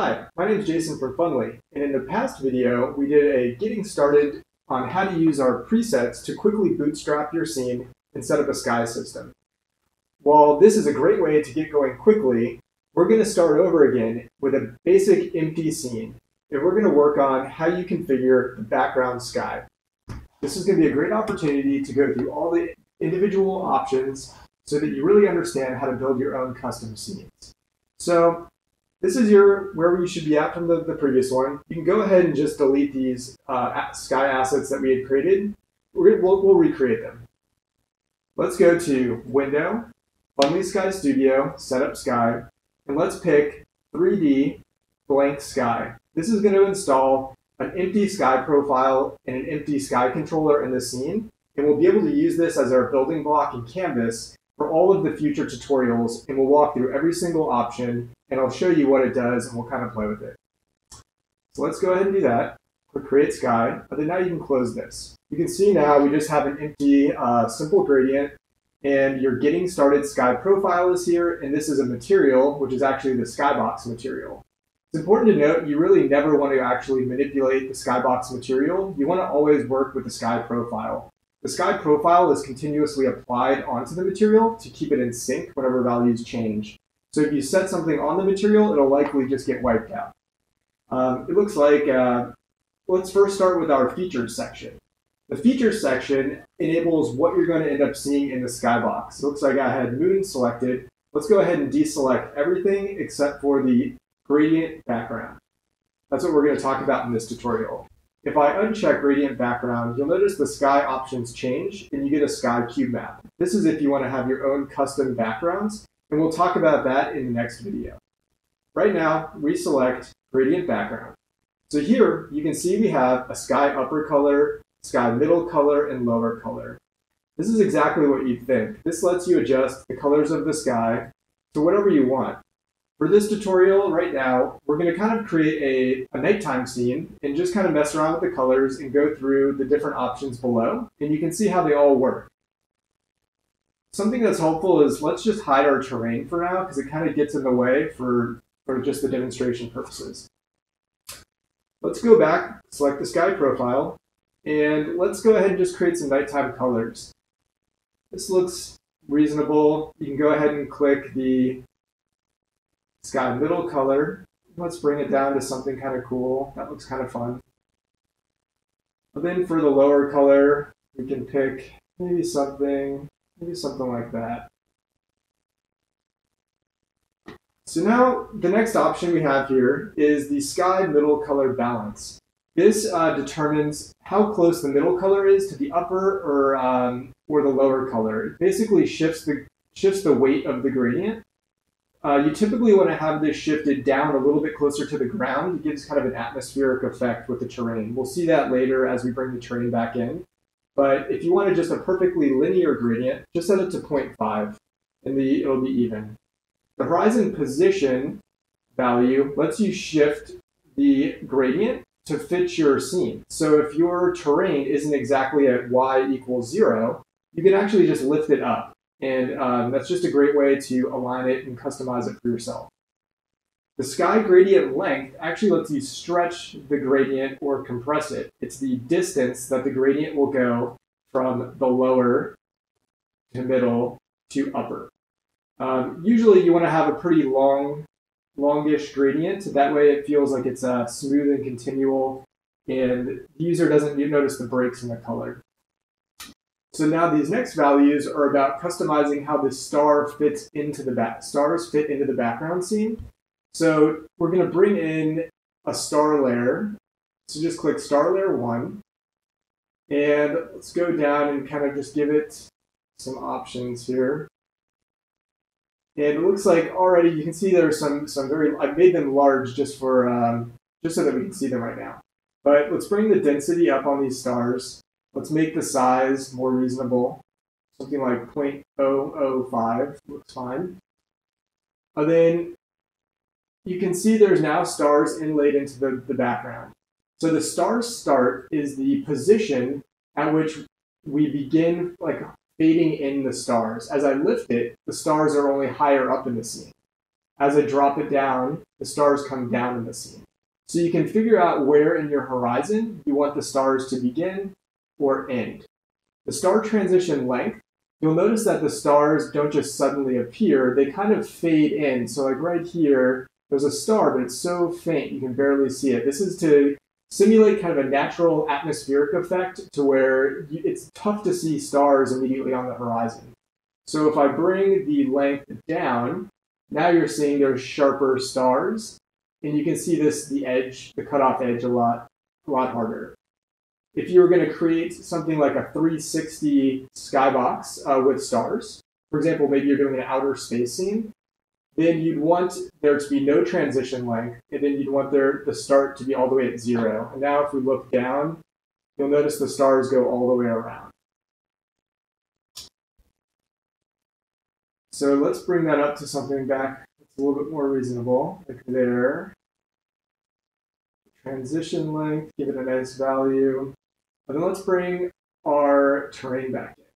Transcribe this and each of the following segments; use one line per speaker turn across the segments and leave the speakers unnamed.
Hi, my name is Jason from Funly, and in the past video, we did a getting started on how to use our presets to quickly bootstrap your scene and set up a sky system. While this is a great way to get going quickly, we're going to start over again with a basic empty scene, and we're going to work on how you configure the background sky. This is going to be a great opportunity to go through all the individual options so that you really understand how to build your own custom scenes. So this is your where you should be at from the, the previous one. You can go ahead and just delete these uh, sky assets that we had created. we will we'll recreate them. Let's go to Window, Funly Sky Studio, Setup Sky, and let's pick 3D blank sky. This is going to install an empty sky profile and an empty sky controller in the scene, and we'll be able to use this as our building block in Canvas for all of the future tutorials, and we'll walk through every single option, and I'll show you what it does, and we'll kind of play with it. So let's go ahead and do that. Click Create Sky, but then now you can close this. You can see now we just have an empty uh, simple gradient, and your getting started sky profile is here, and this is a material, which is actually the skybox material. It's important to note you really never want to actually manipulate the skybox material. You want to always work with the sky profile. The sky profile is continuously applied onto the material to keep it in sync whenever values change. So if you set something on the material, it'll likely just get wiped out. Um, it looks like, uh, let's first start with our features section. The features section enables what you're going to end up seeing in the skybox. It looks like I had moon selected. Let's go ahead and deselect everything except for the gradient background. That's what we're going to talk about in this tutorial. If I uncheck gradient background, you'll notice the sky options change and you get a sky cube map. This is if you want to have your own custom backgrounds, and we'll talk about that in the next video. Right now, we select gradient background. So here, you can see we have a sky upper color, sky middle color, and lower color. This is exactly what you'd think. This lets you adjust the colors of the sky to whatever you want. For this tutorial right now, we're going to kind of create a, a nighttime scene and just kind of mess around with the colors and go through the different options below, and you can see how they all work. Something that's helpful is let's just hide our terrain for now because it kind of gets in the way for, for just the demonstration purposes. Let's go back, select the sky profile, and let's go ahead and just create some nighttime colors. This looks reasonable. You can go ahead and click the Sky middle color. Let's bring it down to something kind of cool. That looks kind of fun. And then for the lower color, we can pick maybe something, maybe something like that. So now the next option we have here is the sky middle color balance. This uh, determines how close the middle color is to the upper or, um, or the lower color. It basically shifts the, shifts the weight of the gradient uh, you typically want to have this shifted down a little bit closer to the ground. It gives kind of an atmospheric effect with the terrain. We'll see that later as we bring the terrain back in. But if you wanted just a perfectly linear gradient, just set it to 0.5 and the, it'll be even. The horizon position value lets you shift the gradient to fit your scene. So if your terrain isn't exactly at y equals zero, you can actually just lift it up. And um, that's just a great way to align it and customize it for yourself. The sky gradient length actually lets you stretch the gradient or compress it. It's the distance that the gradient will go from the lower to middle to upper. Um, usually you want to have a pretty long, longish gradient. That way it feels like it's uh, smooth and continual and the user doesn't notice the breaks in the color. So now these next values are about customizing how the star fits into the back. Stars fit into the background scene. So we're going to bring in a star layer. So just click star layer one. And let's go down and kind of just give it some options here. And it looks like already you can see there are some, some very, I've made them large just for, um, just so that we can see them right now. But let's bring the density up on these stars. Let's make the size more reasonable. Something like 0.005 looks fine. And then you can see there's now stars inlaid into the, the background. So the star start is the position at which we begin like fading in the stars. As I lift it, the stars are only higher up in the scene. as I drop it down, the stars come down in the scene. So you can figure out where in your horizon you want the stars to begin or end. The star transition length, you'll notice that the stars don't just suddenly appear, they kind of fade in. So like right here, there's a star, but it's so faint you can barely see it. This is to simulate kind of a natural atmospheric effect to where it's tough to see stars immediately on the horizon. So if I bring the length down, now you're seeing those sharper stars, and you can see this, the edge, the cutoff edge a lot, a lot harder. If you were going to create something like a 360 skybox uh, with stars, for example, maybe you're doing an outer space scene, then you'd want there to be no transition length, and then you'd want there the start to be all the way at zero. And now if we look down, you'll notice the stars go all the way around. So let's bring that up to something back that's a little bit more reasonable, like there. Transition length, give it a nice value. And then let's bring our terrain back in.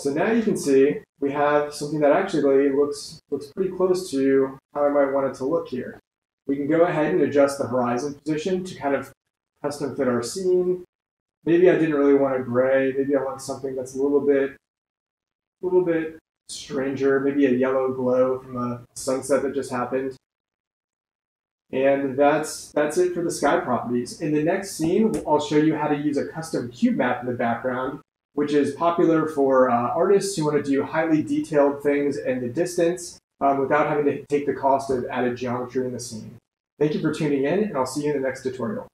So now you can see we have something that actually looks, looks pretty close to how I might want it to look here. We can go ahead and adjust the horizon position to kind of custom fit our scene. Maybe I didn't really want a gray. Maybe I want something that's a little bit, a little bit stranger. Maybe a yellow glow from a sunset that just happened. And that's that's it for the sky properties. In the next scene, I'll show you how to use a custom cube map in the background which is popular for uh, artists who want to do highly detailed things in the distance um, without having to take the cost of added geometry in the scene. Thank you for tuning in, and I'll see you in the next tutorial.